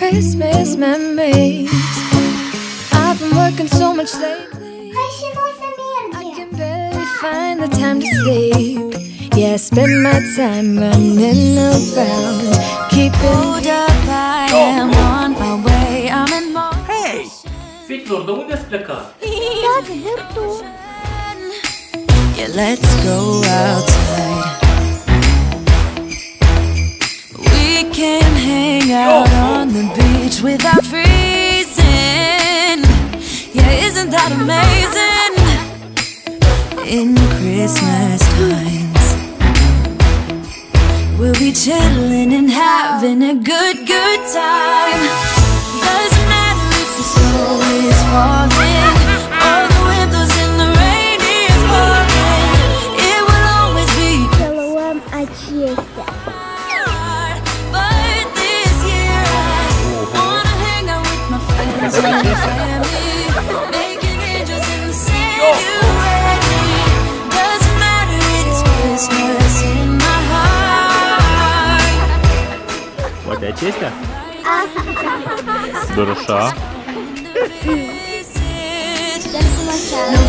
Christmas memories. I've been working so much lately. I can barely find the time to sleep. Yeah, I spend my time running around, keeping. Hold up, I oh. am on my way. I'm in motion. Hej! Fick lor de unde ați plecat? Yeah, let's go outside. Out on the beach without freezing. Yeah, isn't that amazing? In Christmas times, we'll be chilling and having a good, good time. Doesn't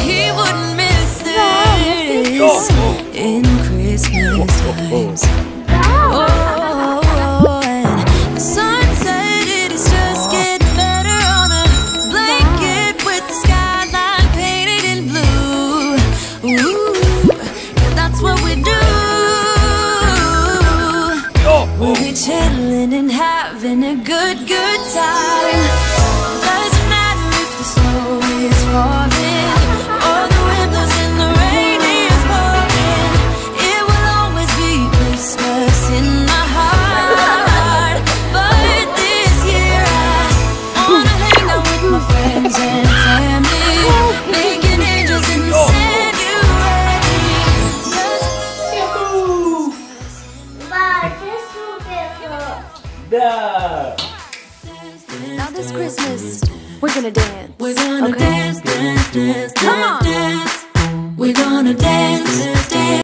he wouldn't miss this in Christmas times. Having a good, good time. Now this Christmas, we're gonna dance. We're gonna okay? dance, dance, dance, Come on. dance, dance. We're gonna dance, dance.